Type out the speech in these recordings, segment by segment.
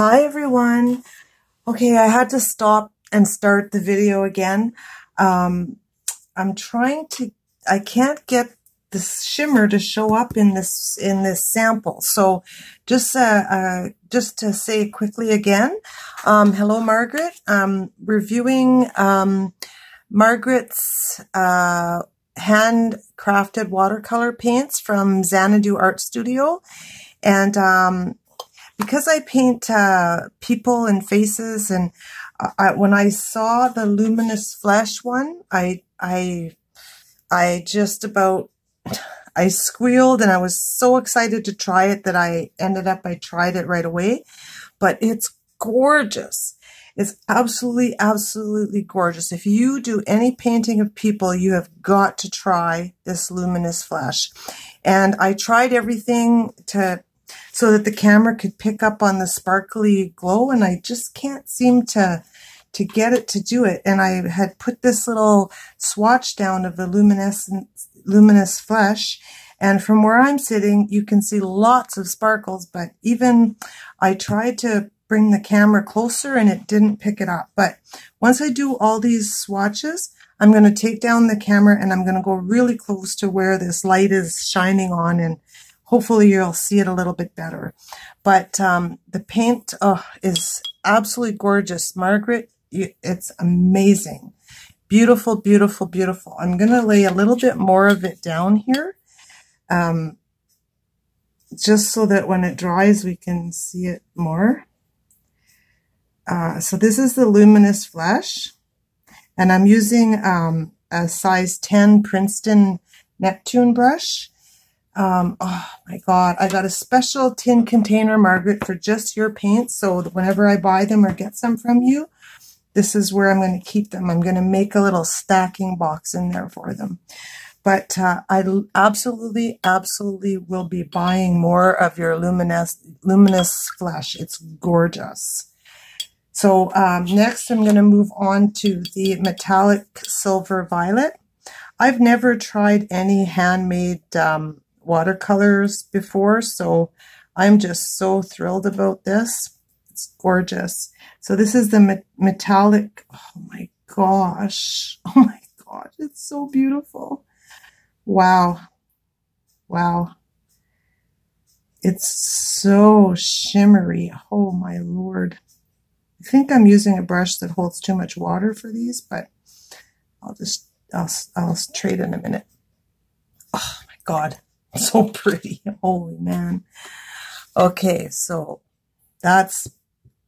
Hi everyone. Okay, I had to stop and start the video again. Um, I'm trying to, I can't get this shimmer to show up in this, in this sample. So just, uh, uh, just to say quickly again, um, hello Margaret. Um, reviewing, um, Margaret's, uh, handcrafted watercolor paints from Xanadu Art Studio. And, um, because I paint uh, people and faces, and I, when I saw the luminous flesh one, I I I just about I squealed, and I was so excited to try it that I ended up I tried it right away. But it's gorgeous. It's absolutely, absolutely gorgeous. If you do any painting of people, you have got to try this luminous flesh. And I tried everything to so that the camera could pick up on the sparkly glow and I just can't seem to to get it to do it. And I had put this little swatch down of the luminescent luminous flesh and from where I'm sitting, you can see lots of sparkles, but even I tried to bring the camera closer and it didn't pick it up. But once I do all these swatches, I'm going to take down the camera and I'm going to go really close to where this light is shining on and hopefully you'll see it a little bit better. But um, the paint oh, is absolutely gorgeous. Margaret, it's amazing. Beautiful, beautiful, beautiful. I'm going to lay a little bit more of it down here. Um, just so that when it dries, we can see it more. Uh, so this is the luminous flesh. And I'm using um, a size 10 Princeton Neptune brush. Um, oh my God, I got a special tin container, Margaret, for just your paints. So whenever I buy them or get some from you, this is where I'm going to keep them. I'm going to make a little stacking box in there for them. But uh, I absolutely, absolutely will be buying more of your luminous, luminous flesh. It's gorgeous. So um, next I'm going to move on to the metallic silver violet. I've never tried any handmade um, watercolors before, so I'm just so thrilled about this. It's gorgeous. So this is the metallic, oh my gosh, oh my gosh, it's so beautiful. Wow, wow. It's so shimmery, oh my lord. I think I'm using a brush that holds too much water for these, but I'll just, I'll, I'll trade in a minute. Oh my God. so pretty. Holy man. Okay, so that's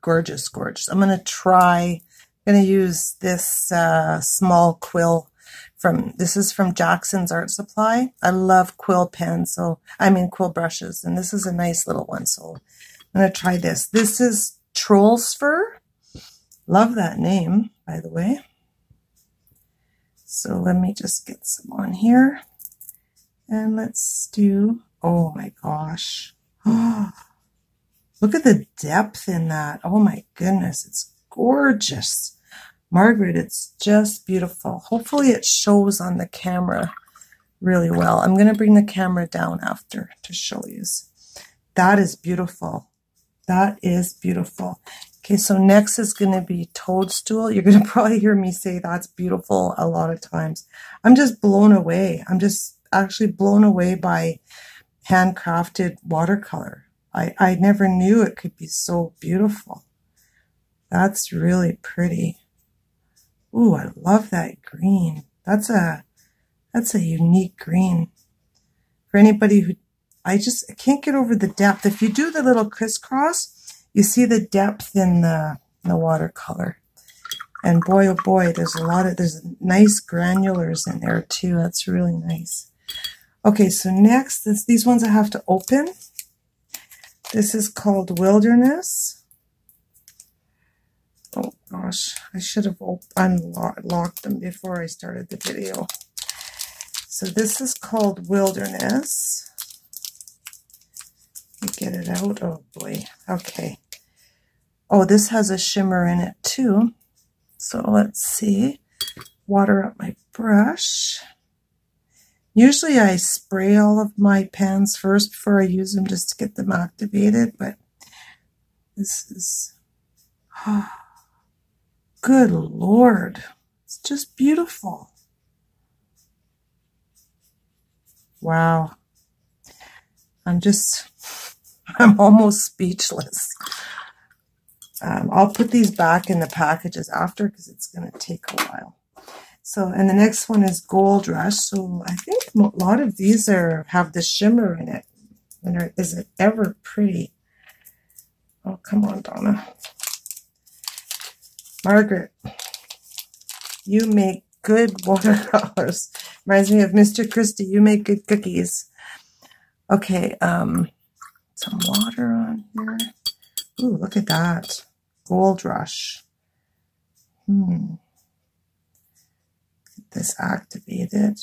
gorgeous, gorgeous. I'm going to try, I'm going to use this uh, small quill from, this is from Jackson's Art Supply. I love quill pens, so, I mean quill brushes, and this is a nice little one, so I'm going to try this. This is Troll's Fur. Love that name, by the way. So let me just get some on here. And let's do, oh my gosh. Look at the depth in that. Oh my goodness, it's gorgeous. Margaret, it's just beautiful. Hopefully it shows on the camera really well. I'm going to bring the camera down after to show you. That is beautiful. That is beautiful. Okay, so next is going to be Toadstool. You're going to probably hear me say that's beautiful a lot of times. I'm just blown away. I'm just actually blown away by handcrafted watercolor. I, I never knew it could be so beautiful. That's really pretty. Ooh, I love that green. That's a, that's a unique green. For anybody who, I just I can't get over the depth. If you do the little crisscross, you see the depth in the, in the watercolor. And boy, oh boy, there's a lot of, there's nice granulars in there too. That's really nice. Okay, so next, is these ones I have to open. This is called Wilderness. Oh gosh, I should have unlocked them before I started the video. So this is called Wilderness. Get it out. Oh boy. Okay. Oh, this has a shimmer in it too. So let's see. Water up my brush. Usually I spray all of my pans first before I use them just to get them activated, but This is, oh, good Lord. It's just beautiful. Wow. I'm just, I'm almost speechless. Um, I'll put these back in the packages after because it's going to take a while. So, and the next one is Gold Rush. So I think a lot of these are have the shimmer in it. And is it ever pretty? Oh, come on, Donna. Margaret, you make good watercolors. Reminds me of Mr. Christie. You make good cookies. Okay, um, some water on here. Ooh, look at that. Gold Rush. Hmm. This activated.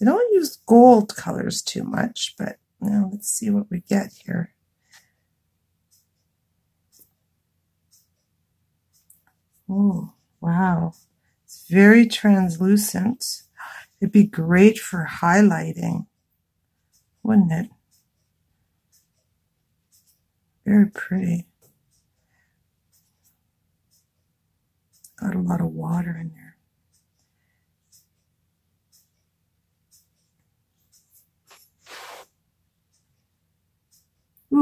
I don't use gold colors too much, but now let's see what we get here. Oh, wow. It's very translucent. It'd be great for highlighting, wouldn't it? Very pretty. Got a lot of water in there.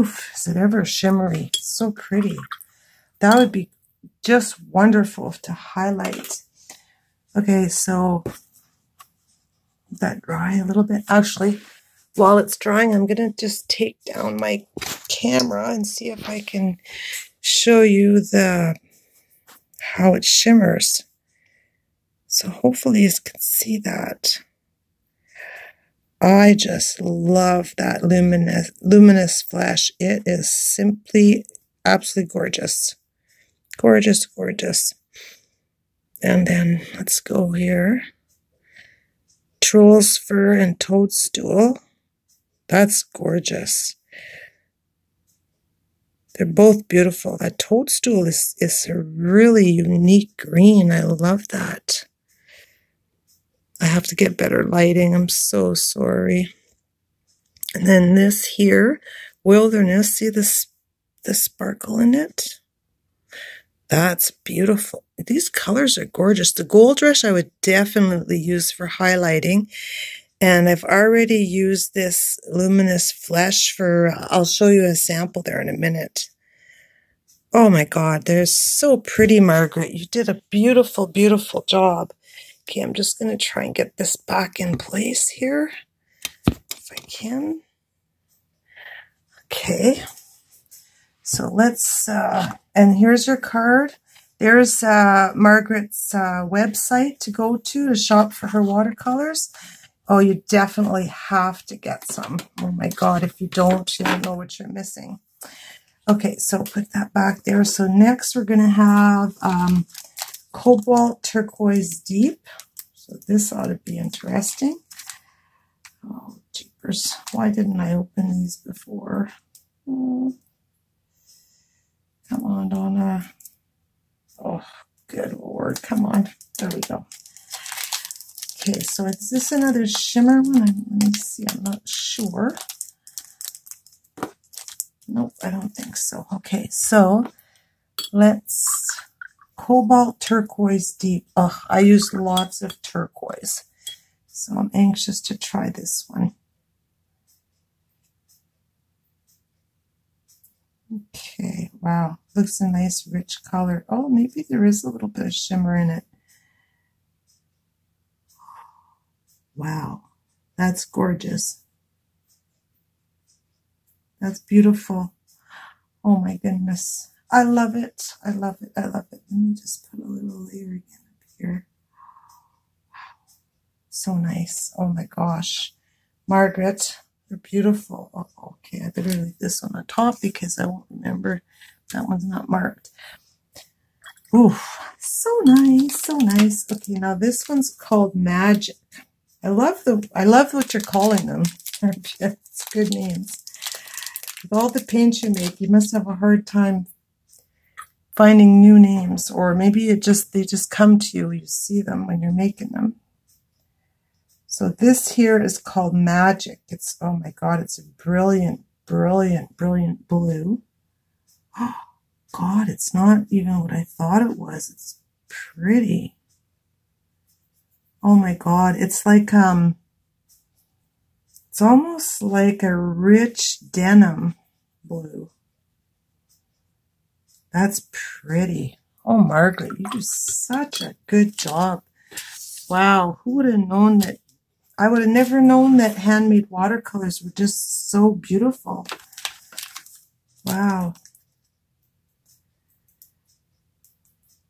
Oof, is it ever shimmery? so pretty. That would be just wonderful to highlight. Okay, so that dry a little bit. Actually, while it's drying, I'm going to just take down my camera and see if I can show you the how it shimmers. So hopefully you can see that. I just love that luminous, luminous flesh. It is simply absolutely gorgeous. Gorgeous, gorgeous. And then let's go here. Troll's Fur and Toadstool. That's gorgeous. They're both beautiful. That toadstool is, is a really unique green. I love that. I have to get better lighting. I'm so sorry. And then this here, Wilderness. See this the sparkle in it? That's beautiful. These colors are gorgeous. The gold rush I would definitely use for highlighting. And I've already used this luminous flesh for, I'll show you a sample there in a minute. Oh my God, they're so pretty, Margaret. You did a beautiful, beautiful job. Okay, I'm just going to try and get this back in place here, if I can. Okay, so let's, uh, and here's your card. There's uh, Margaret's uh, website to go to to shop for her watercolors. Oh, you definitely have to get some. Oh my God, if you don't, you don't know what you're missing. Okay, so put that back there. So next we're going to have um, Cobalt Turquoise Deep. So this ought to be interesting. Oh, jeepers. Why didn't I open these before? Oh. Come on, Donna. Oh, good Lord. Come on. There we go. Okay, so is this another shimmer one? Let me see. I'm not sure. Nope, I don't think so. Okay, so let's cobalt turquoise deep. Oh, I use lots of turquoise. So I'm anxious to try this one. Okay, wow. Looks a nice rich color. Oh, maybe there is a little bit of shimmer in it. Wow, that's gorgeous. That's beautiful. Oh my goodness. I love it. I love it. I love it. Let me just put a little layer again up here. So nice. Oh my gosh. Margaret, they're beautiful. Oh, okay, I better leave this on the top because I won't remember. That one's not marked. Ooh, so nice, so nice. Okay, now this one's called Magic. I love the I love what you're calling them. it's good names. With all the paints you make, you must have a hard time finding new names, or maybe it just they just come to you. You see them when you're making them. So this here is called Magic. It's oh my god, it's a brilliant, brilliant, brilliant blue. Oh, God, it's not even what I thought it was. It's pretty. Oh my God, it's like, um, it's almost like a rich denim blue. That's pretty. Oh, Margaret, you do such a good job. Wow, who would have known that? I would have never known that handmade watercolors were just so beautiful. Wow.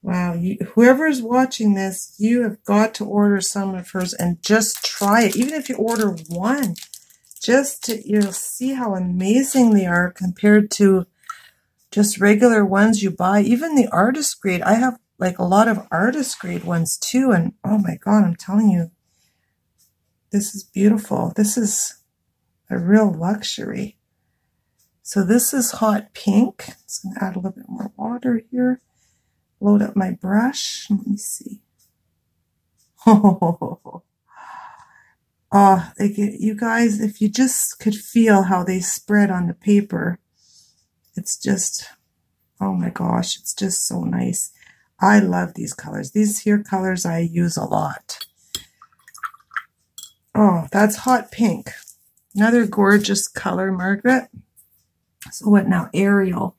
Wow, you, whoever's watching this, you have got to order some of hers and just try it. Even if you order one, just to, you'll see how amazing they are compared to just regular ones you buy. Even the artist grade, I have like a lot of artist grade ones too. And oh my God, I'm telling you, this is beautiful. This is a real luxury. So this is hot pink. Let's add a little bit more water here. Load up my brush. Let me see. Oh, oh they get, you guys, if you just could feel how they spread on the paper, it's just, oh my gosh, it's just so nice. I love these colors. These here colors I use a lot. Oh, that's hot pink. Another gorgeous color, Margaret. So what now? Ariel.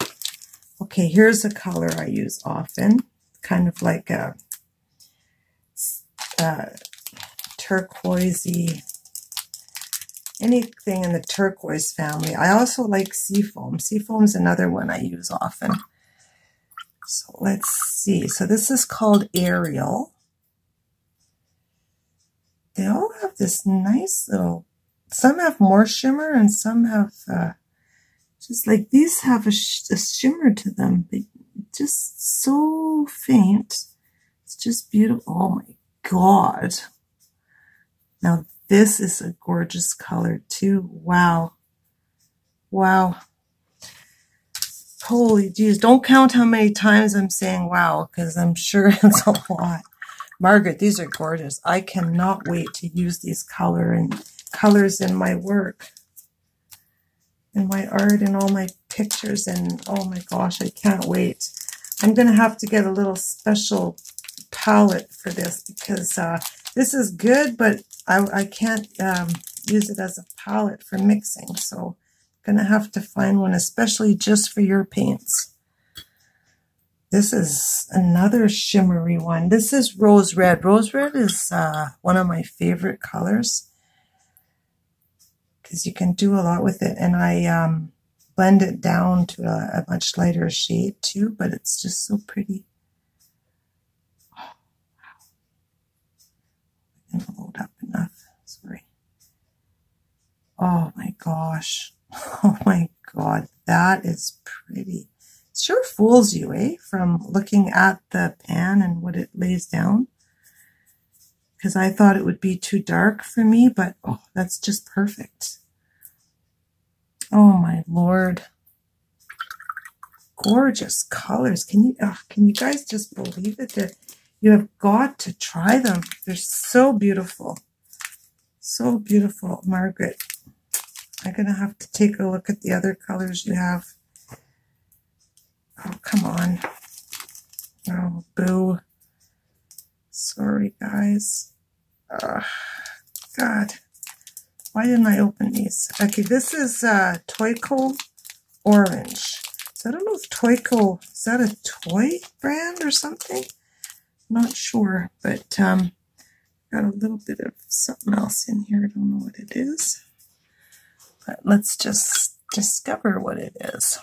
Okay, here's a color I use often. Kind of like a, a uh, turquoisey, anything in the turquoise family. I also like seafoam. Is another one I use often. So let's see. So this is called Ariel. They all have this nice little, some have more shimmer and some have uh, just like these have a, sh a shimmer to them, but just so faint. It's just beautiful. Oh my God. Now this is a gorgeous color too. Wow. Wow. Holy geez. Don't count how many times I'm saying wow, because I'm sure it's a lot. Margaret, these are gorgeous. I cannot wait to use these color and colors in my work and my art and all my pictures and oh my gosh, I can't wait. I'm going to have to get a little special palette for this because uh, this is good, but I, I can't um, use it as a palette for mixing. So I'm going to have to find one especially just for your paints. This is another shimmery one. This is rose red. Rose red is uh, one of my favorite colors because you can do a lot with it. And I um, blend it down to a, a, much lighter shade too, but it's just so pretty. Oh, wow. I didn't load up enough. Sorry. Oh my gosh. Oh my God. That is pretty. It sure fools you, eh? From looking at the pan and what it lays down because I thought it would be too dark for me, but oh, that's just perfect. Oh my lord. Gorgeous colors. Can you oh, can you guys just believe it? That you have got to try them. They're so beautiful. So beautiful, Margaret. I'm going to have to take a look at the other colors you have. Oh, come on. Oh, boo. Sorry, guys. Uh, God. Why didn't I open these? Okay, this is uh, Toyco Orange. So I don't know if Toyco, is that a toy brand or something? Not sure, but um, got a little bit of something else in here. I don't know what it is. Let's just discover what it is.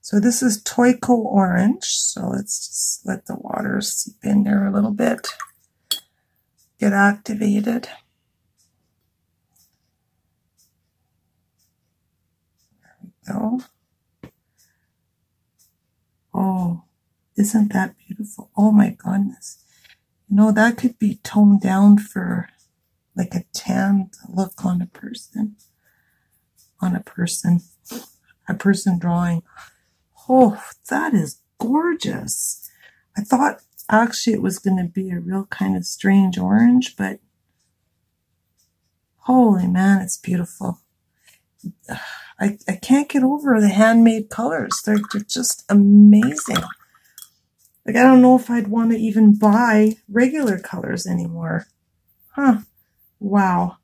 So this is Toyco Orange. So let's just let the water seep in there a little bit. Get activated. There we go. Oh, isn't that beautiful? Oh my goodness. You know, that could be toned down for like a tanned look on a person. On a person. A person drawing. Oh, that is gorgeous. I thought actually it was going to be a real kind of strange orange, but holy man, it's beautiful. I, I can't get over the handmade colors. They're, they're just amazing. Like, I don't know if I'd want to even buy regular colors anymore. Huh. Wow.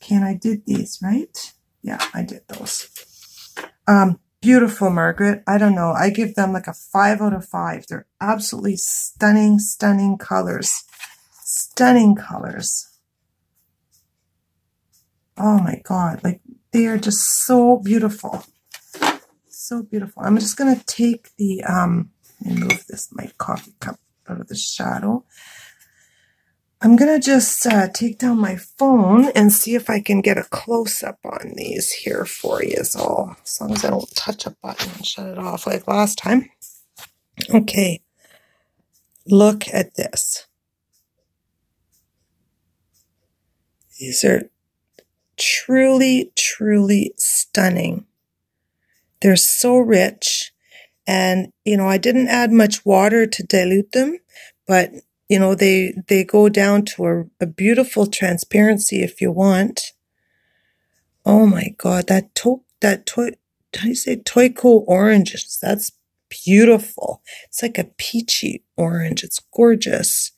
Can I did these, right? Yeah, I did those. Um, beautiful, Margaret. I don't know. I give them like a five out of five. They're absolutely stunning, stunning colors. Stunning colors. Oh my God. Like they are just so beautiful. So beautiful. I'm just going to take the, um, move this, my coffee cup out of the shadow. I'm going to just uh, take down my phone and see if I can get a close-up on these here for you all. As long as I don't touch a button and shut it off like last time. Okay. Look at this. These are truly, truly stunning. They're so rich. And, you know, I didn't add much water to dilute them, but you know, they, they go down to a, a beautiful transparency if you want. Oh my God, that to, that toy, how do you say Toico oranges? That's beautiful. It's like a peachy orange. It's gorgeous.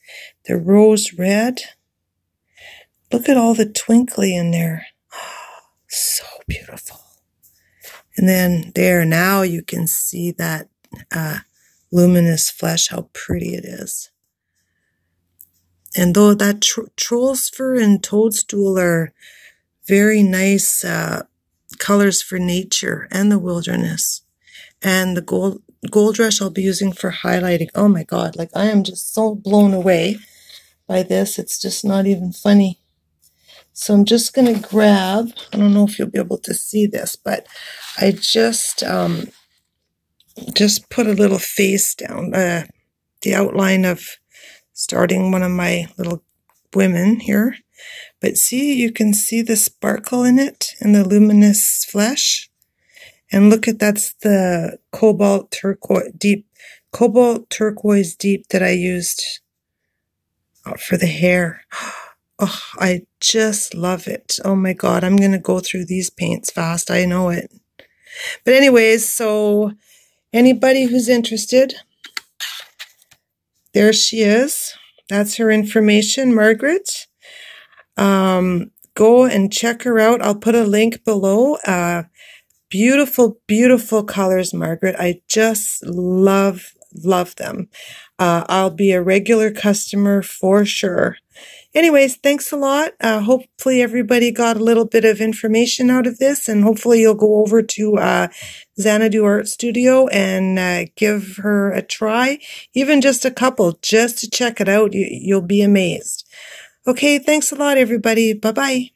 The rose red. Look at all the twinkly in there. so beautiful. And then there, now you can see that uh, luminous flesh, how pretty it is. And though that tr troll's fur and toadstool are very nice uh, colors for nature and the wilderness, and the gold gold rush I'll be using for highlighting. Oh my god, like I am just so blown away by this. It's just not even funny. So I'm just going to grab, I don't know if you'll be able to see this, but I just, um, just put a little face down, uh, the outline of starting one of my little women here. But see, you can see the sparkle in it and the luminous flesh. And look at that's the cobalt turquoise deep, cobalt turquoise deep that I used for the hair. Oh, I just love it. Oh my God, I'm going to go through these paints fast. I know it. But anyways, so anybody who's interested, there she is. That's her information, Margaret. Um, go and check her out. I'll put a link below. Uh, beautiful, beautiful colors, Margaret. I just love, love them. Uh, I'll be a regular customer for sure. Anyways, thanks a lot. Uh, hopefully everybody got a little bit of information out of this and hopefully you'll go over to uh, Xanadu Art Studio and uh, give her a try, even just a couple, just to check it out. You, you'll be amazed. Okay, thanks a lot, everybody. Bye-bye.